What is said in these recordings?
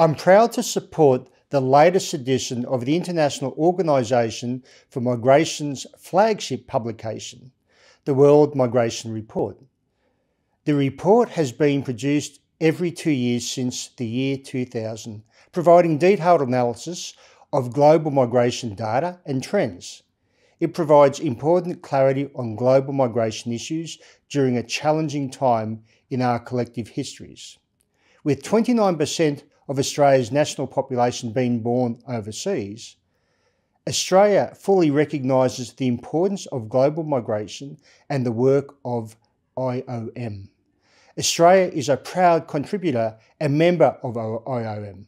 I'm proud to support the latest edition of the International Organisation for Migration's flagship publication, the World Migration Report. The report has been produced every two years since the year 2000, providing detailed analysis of global migration data and trends. It provides important clarity on global migration issues during a challenging time in our collective histories. With 29% of Australia's national population being born overseas, Australia fully recognises the importance of global migration and the work of IOM. Australia is a proud contributor and member of IOM.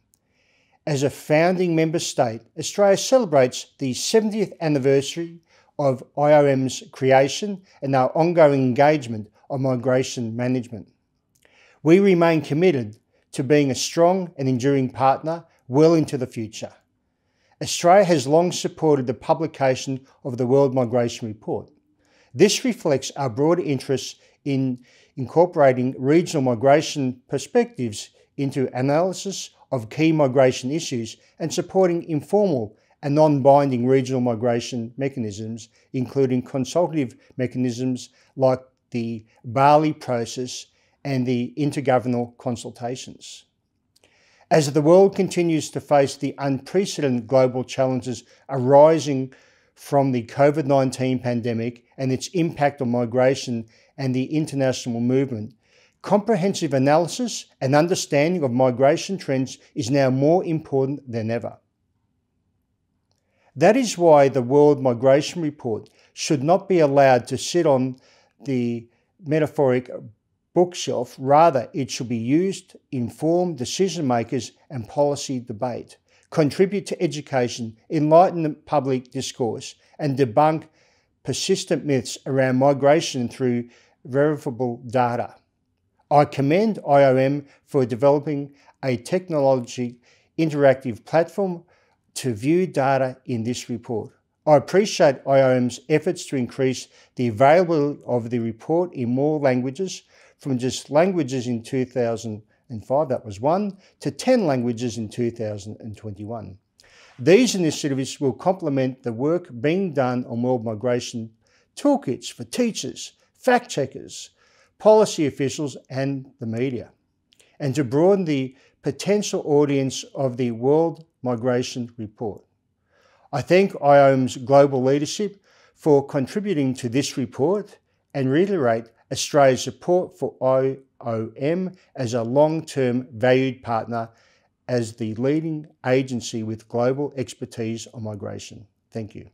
As a founding member state, Australia celebrates the 70th anniversary of IOM's creation and our ongoing engagement on migration management. We remain committed to being a strong and enduring partner well into the future. Australia has long supported the publication of the World Migration Report. This reflects our broad interests in incorporating regional migration perspectives into analysis of key migration issues and supporting informal and non-binding regional migration mechanisms, including consultative mechanisms like the Bali process and the intergovernmental consultations. As the world continues to face the unprecedented global challenges arising from the COVID 19 pandemic and its impact on migration and the international movement, comprehensive analysis and understanding of migration trends is now more important than ever. That is why the World Migration Report should not be allowed to sit on the metaphoric bookshelf. Rather, it should be used to inform decision makers and policy debate, contribute to education, enlighten the public discourse, and debunk persistent myths around migration through verifiable data. I commend IOM for developing a technology interactive platform to view data in this report. I appreciate IOM's efforts to increase the availability of the report in more languages from just languages in 2005, that was one, to 10 languages in 2021. These initiatives will complement the work being done on world migration toolkits for teachers, fact checkers, policy officials, and the media, and to broaden the potential audience of the World Migration Report. I thank IOM's global leadership for contributing to this report and reiterate Australia's support for IOM as a long term valued partner as the leading agency with global expertise on migration. Thank you.